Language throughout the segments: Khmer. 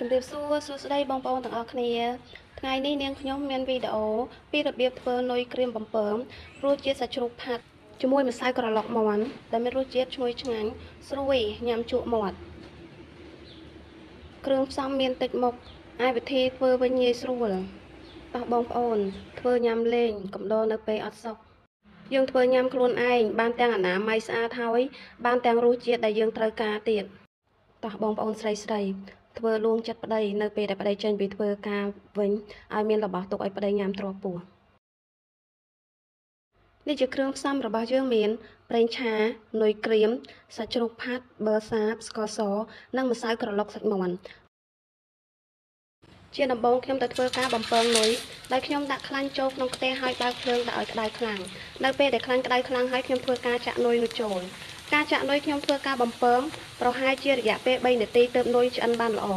ជំរាបសួរសួស្តីបងប្អូនទាំងអស់គ្នាថ្ងៃនេះនាងខ្ញុំមានវីដេអូពីរបៀបធ្វើនុយក្រៀមបំពងរសជាតិសាច់ជ្រូកផាត់ជាមួយម្សៅក្រឡុកមាន់ដែលមានរសជាតិឈ្ងុយឆ្ងាញ់ស្រួយញ៉ាំជក់មាត់គ្រឿងផ្សំមានតិចមុខឯវិធីធ្វើវិញងាយស្រួលតោះបងប្អូន ធ្វើញ៉ាំលេងកំដរនៅពេលអត់សុខយើងធ្វើញ៉ាំខ្លួនឯងបានទាំងអនាម័យស្អាតហើយបានទាំងរសជាតិដែលយើងត្រូវការទៀតតោះបងប្អូនស្រីស្រី ធ្វើលួងចិត្តប្តីនៅពេលដែលប្តីចេញពីធ្វើការវិញឲ្យមានរបស់ទុកឲ្យប្តីញ៉ាំទ្រពោះនេះជាគ្រឿងផ្សំរបស់យើងមានប្រេងឆានុយក្រៀមសាច់ជ្រូកផាត់ប៊ឺសាបស្ករសនិងម្សៅក្រឡុកសាច់មាន់ជាដំបូងខ្ញុំទៅធ្វើការបំពងនុយដោយខ្ញុំដាក់ខ្លាញ់ចូលក្នុងខ្ទះហើយបើកភ្លើងដាក់ឲ្យក្តៅខ្លាំងនៅពេលដែលខ្លាញ់ក្តៅខ្លាំងហើយខ្ញុំធ្វើការចាក់នុយនោះចូល ការចាក់នុយខ្ញុំធ្វើការបំពងប្រហែលជារយៈពេល3នាទីទើបនុយឆ្អិនបានល្អ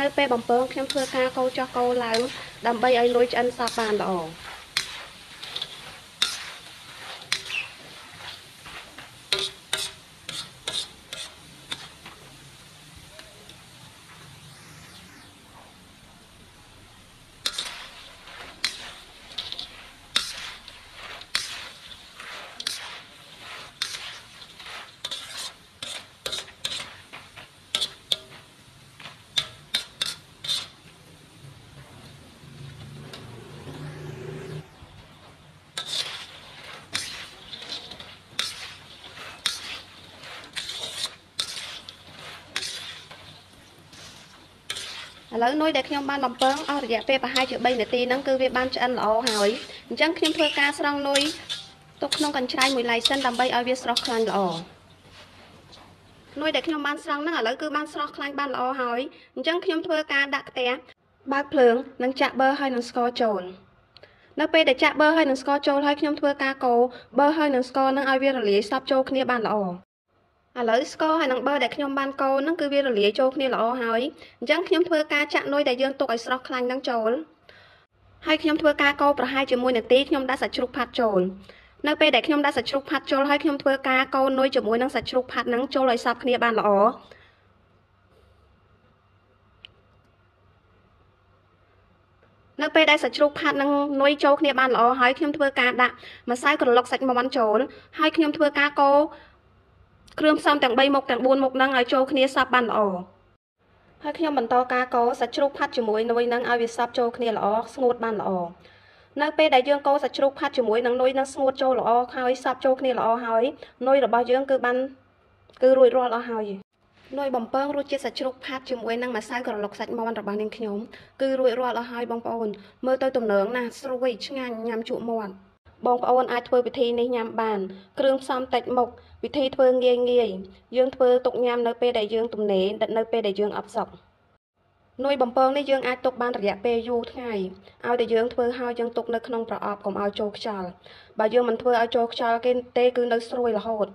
នៅពេលបំពងខ្ញុំធ្វើការកូរចុះកូរឡើងដើម្បីឲ្យនុយឆ្អិនសព្វបានល្អ ឥឡូវនុយដែលខ្ញុំបានបំពងអស់រយៈពេលប្រហែលជា3នាទីហ្នឹងគឺវាបានឆ្អិនល្អហើយអញ្ចឹងខ្ញុំធ្វើការស្រង់នុយទុកក្នុងកញ្ច្រែងមួយឡៃសិនដើម្បីឲ្យវាស្រស់ខ្លាញ់ល្អនុយដែលខ្ញុំបានស្រង់ហ្នឹងឥឡូវគឺបានស្រស់ខ្លាញ់បានល្អហើយអញ្ចឹងខ្ញុំធ្វើការដាក់ខ្ទះបើកភ្លើងនិងចាក់ប៊ឺហើយនឹងស្ករចូលនៅពេលដែលចាក់ប៊ឺហើយនឹងស្ករចូលហើយខ្ញុំធ្វើការកូរប៊ឺហើយនឹងស្ករនឹងឲ្យវារលាយសព្វចូលគ្នាបានល្អ ឥឡូវស្ករហើយនឹងប៊ឺដែលខ្ញុំបានកូរហ្នឹងគឺវារលាយចូលគ្នាល្អហើយអញ្ចឹងខ្ញុំធ្វើការចាក់នុយដែលយើងទុកឲ្យស្រស់ខ្លាញ់ហ្នឹងចូលហើយខ្ញុំធ្វើការកូរប្រហែលជា1នាទីខ្ញុំដាក់សាច់ជ្រូកផាត់ចូលនៅពេលដែលខ្ញុំដាក់សាច់ជ្រូកផាត់ចូលហើយខ្ញុំធ្វើការកូរនុយជាមួយនឹងសាច់ជ្រូកផាត់ហ្នឹងចូលឲ្យសព្វគ្នាបានល្អនៅពេលដែលសាច់ជ្រូកផាត់នឹងនុយចូលគ្នាបានល្អហើយខ្ញុំធ្វើការដាក់ម្សៅក្រឡុកសាច់មាន់ចូលហើយខ្ញុំធ្វើការកូរ គ្រឿងផ្សំទាំង3មុខទាំង4មុខហ្នឹងឲ្យចូលគ្នាសព្វបានល្អហើយខ្ញុំបន្តការកូរសាច់ជ្រូកផាត់ជាមួយនុយនឹងឲ្យវាសព្វចូលគ្នាល្អស្ងួតបានល្អនៅពេលដែលយើងកូរសាច់ជ្រូកផាត់ជាមួយនឹងនុយនឹងស្ងួតចូលល្អហើយសព្វចូលគ្នាល្អហើយនុយរបស់យើងគឺបានគឺរួចរាល់អស់ហើយនុយបំពងរសជាតិសាច់ជ្រូកផាត់ជាមួយនឹងម្សៅក្រឡុកសាច់មាន់របស់នាងខ្ញុំគឺរួចរាល់អស់ហើយបងប្អូនមើលទៅទំនើងណាស់ស្រួយឆ្ងាញ់ញ៉ាំជក់មាត់ បងប្អូនអាចធ្វើវិធីនេះញ៉ាំបាន គ្រឿងផ្សំតិចមុខវិធីធ្វើងាយងាយយើងធ្វើទុកញ៉ាំនៅពេលដែលយើងទំនេរនៅពេលដែលយើងអត់សុខនុយបំពងនេះយើងអាចទុកបានរយៈពេលយូរថ្ងៃឲ្យតែយើងធ្វើហើយយើងទុកនៅក្នុងប្រអប់កុំឲ្យចូលខ្យល់បើយើងមិនធ្វើឲ្យចូលខ្យល់គេទេគឺនៅស្រួយរហូត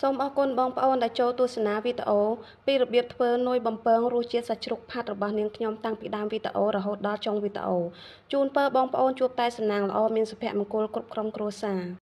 សូមអរគុណបងប្អូនដែលចូលទស្សនាវីដេអូពីរបៀបធ្វើនុយបំពងរសជាតិសាច់ជ្រូកផាត់របស់នាងខ្ញុំតាំងពីដើមវីដេអូរហូតដល់ចុងវីដេអូជូនពរបងប្អូនជួបតែសំណាងល្អមានសុភមង្គលគ្រប់ក្រុមគ្រួសារ